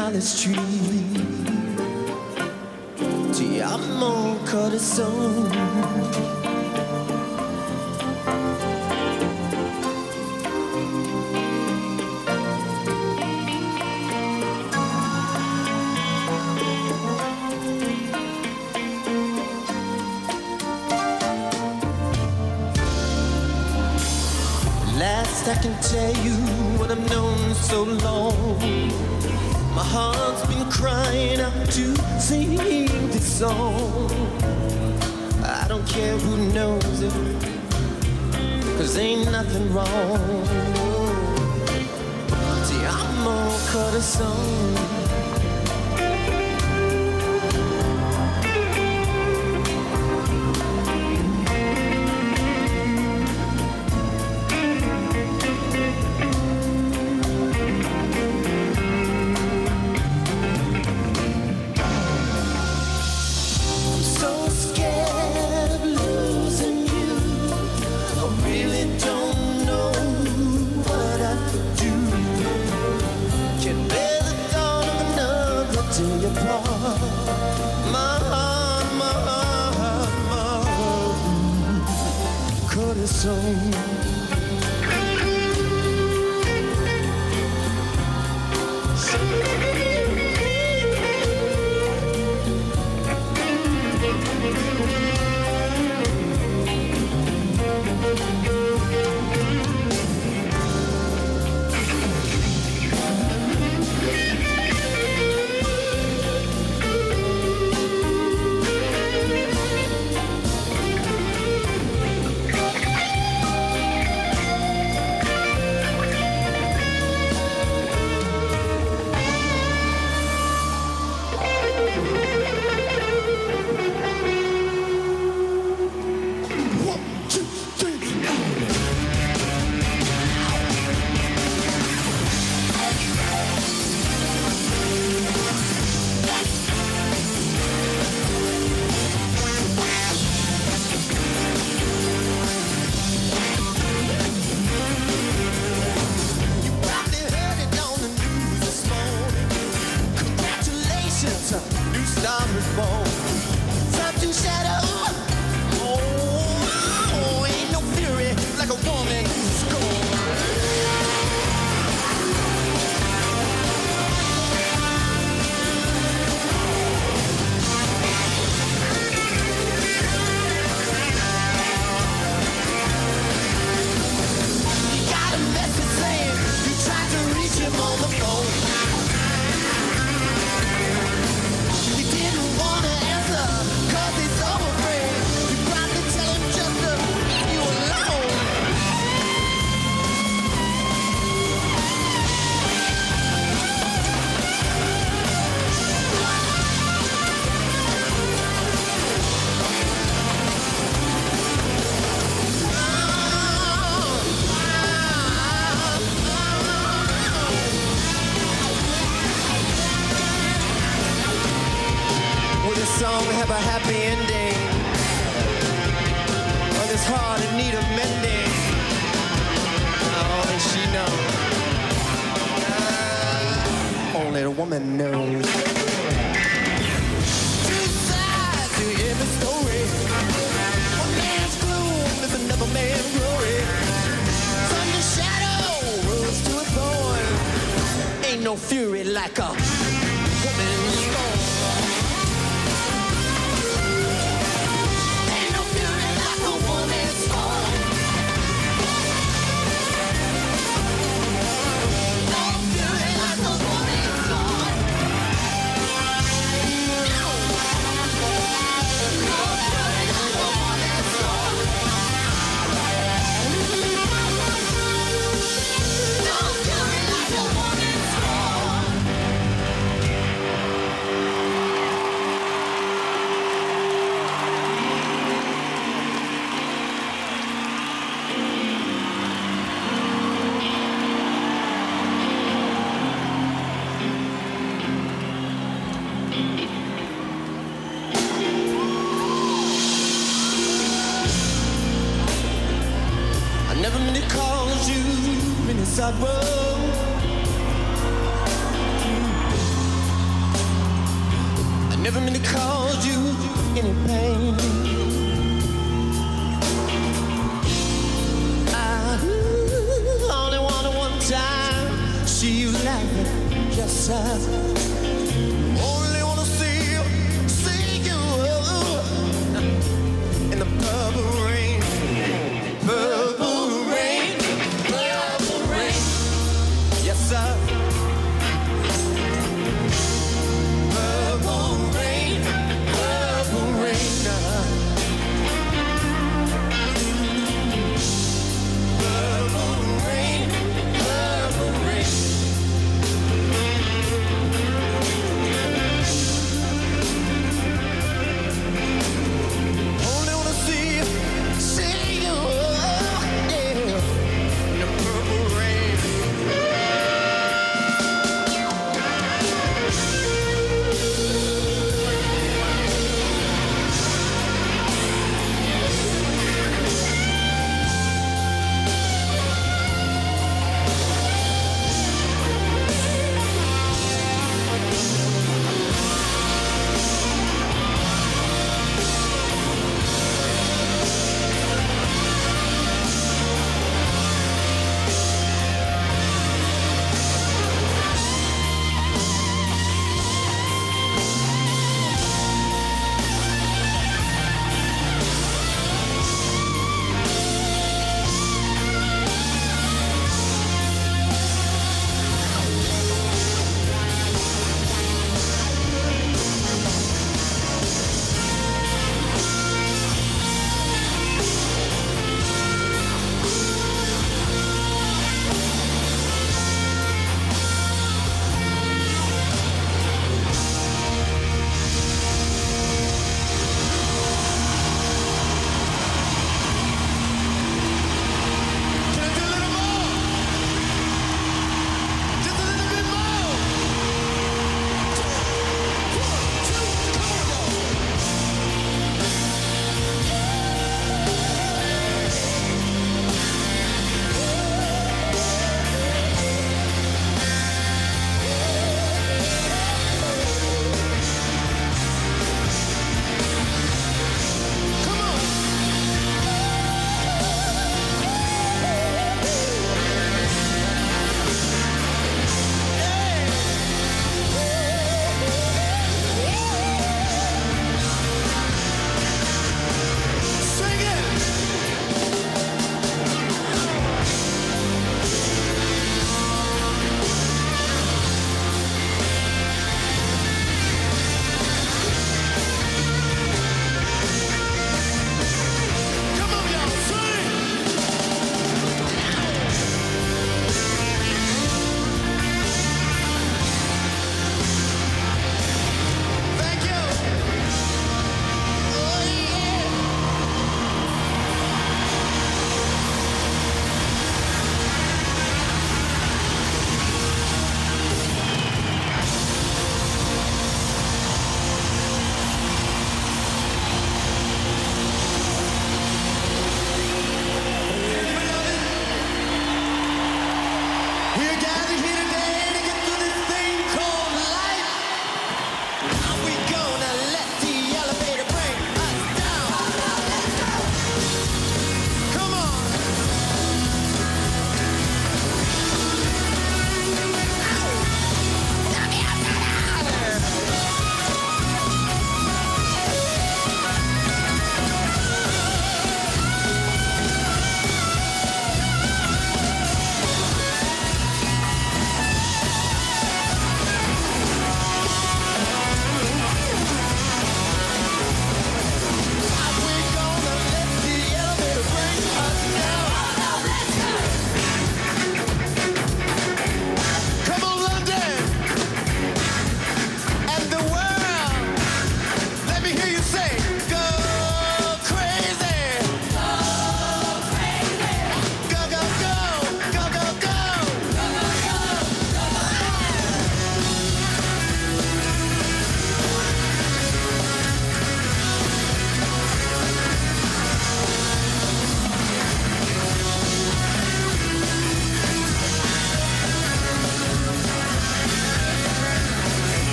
knowledge tree. Te amo corazón. Last I can tell you what I've known so long. My heart's been crying out to sing this song. I don't care who knows it, cause ain't nothing wrong. Te amo corazón. I'm apart. Happy ending? Or this heart in need of mending? Only she knows. Ah, only the woman knows. Two sides to every story. One man's gloom is another man's glory. Shadow to a thorn. Ain't no fury like a any sorrow. I never meant to cause you any pain. I only wanted one time see you laughing just as